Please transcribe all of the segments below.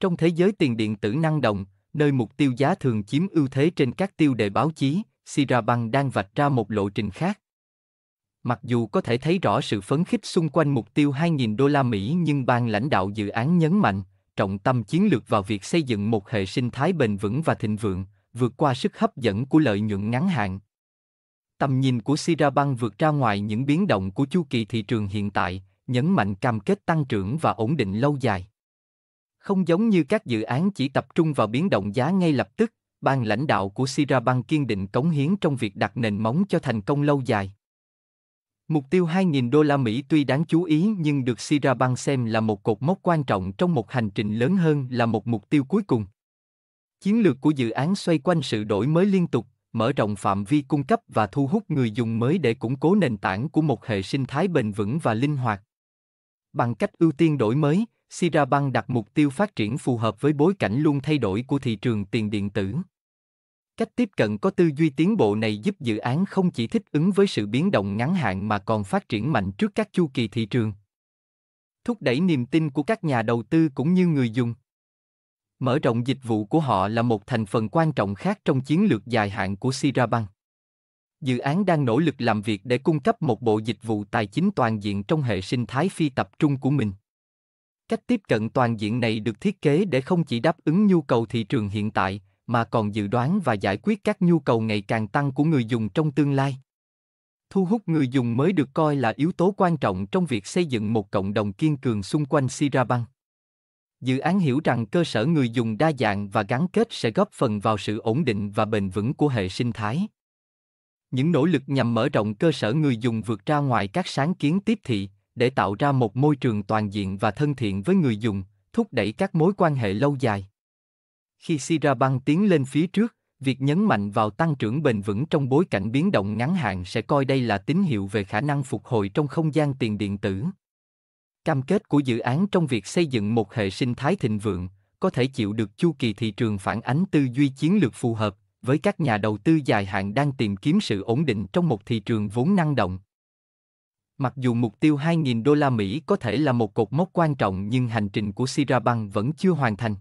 Trong thế giới tiền điện tử năng động, nơi mục tiêu giá thường chiếm ưu thế trên các tiêu đề báo chí, Sirabank đang vạch ra một lộ trình khác. Mặc dù có thể thấy rõ sự phấn khích xung quanh mục tiêu 2.000 đô la Mỹ nhưng ban lãnh đạo dự án nhấn mạnh, trọng tâm chiến lược vào việc xây dựng một hệ sinh thái bền vững và thịnh vượng, vượt qua sức hấp dẫn của lợi nhuận ngắn hạn. Tầm nhìn của Sirabank vượt ra ngoài những biến động của chu kỳ thị trường hiện tại, nhấn mạnh cam kết tăng trưởng và ổn định lâu dài. Không giống như các dự án chỉ tập trung vào biến động giá ngay lập tức, ban lãnh đạo của Sirabank kiên định cống hiến trong việc đặt nền móng cho thành công lâu dài. Mục tiêu 2.000 đô la Mỹ tuy đáng chú ý nhưng được Sirabank xem là một cột mốc quan trọng trong một hành trình lớn hơn là một mục tiêu cuối cùng. Chiến lược của dự án xoay quanh sự đổi mới liên tục, mở rộng phạm vi cung cấp và thu hút người dùng mới để củng cố nền tảng của một hệ sinh thái bền vững và linh hoạt. Bằng cách ưu tiên đổi mới, Sirabank đặt mục tiêu phát triển phù hợp với bối cảnh luôn thay đổi của thị trường tiền điện tử. Cách tiếp cận có tư duy tiến bộ này giúp dự án không chỉ thích ứng với sự biến động ngắn hạn mà còn phát triển mạnh trước các chu kỳ thị trường. Thúc đẩy niềm tin của các nhà đầu tư cũng như người dùng. Mở rộng dịch vụ của họ là một thành phần quan trọng khác trong chiến lược dài hạn của Sirabank. Dự án đang nỗ lực làm việc để cung cấp một bộ dịch vụ tài chính toàn diện trong hệ sinh thái phi tập trung của mình. Cách tiếp cận toàn diện này được thiết kế để không chỉ đáp ứng nhu cầu thị trường hiện tại, mà còn dự đoán và giải quyết các nhu cầu ngày càng tăng của người dùng trong tương lai. Thu hút người dùng mới được coi là yếu tố quan trọng trong việc xây dựng một cộng đồng kiên cường xung quanh Sirabank. Dự án hiểu rằng cơ sở người dùng đa dạng và gắn kết sẽ góp phần vào sự ổn định và bền vững của hệ sinh thái. Những nỗ lực nhằm mở rộng cơ sở người dùng vượt ra ngoài các sáng kiến tiếp thị, để tạo ra một môi trường toàn diện và thân thiện với người dùng, thúc đẩy các mối quan hệ lâu dài. Khi Sirabank tiến lên phía trước, việc nhấn mạnh vào tăng trưởng bền vững trong bối cảnh biến động ngắn hạn sẽ coi đây là tín hiệu về khả năng phục hồi trong không gian tiền điện tử. Cam kết của dự án trong việc xây dựng một hệ sinh thái thịnh vượng, có thể chịu được chu kỳ thị trường phản ánh tư duy chiến lược phù hợp với các nhà đầu tư dài hạn đang tìm kiếm sự ổn định trong một thị trường vốn năng động. Mặc dù mục tiêu 2.000 đô la Mỹ có thể là một cột mốc quan trọng nhưng hành trình của Sirabank vẫn chưa hoàn thành.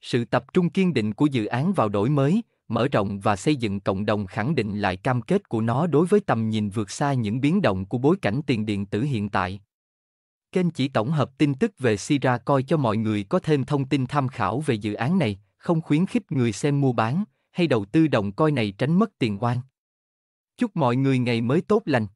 Sự tập trung kiên định của dự án vào đổi mới, mở rộng và xây dựng cộng đồng khẳng định lại cam kết của nó đối với tầm nhìn vượt xa những biến động của bối cảnh tiền điện tử hiện tại. Kênh chỉ tổng hợp tin tức về Sira coi cho mọi người có thêm thông tin tham khảo về dự án này, không khuyến khích người xem mua bán hay đầu tư đồng coi này tránh mất tiền oan. Chúc mọi người ngày mới tốt lành.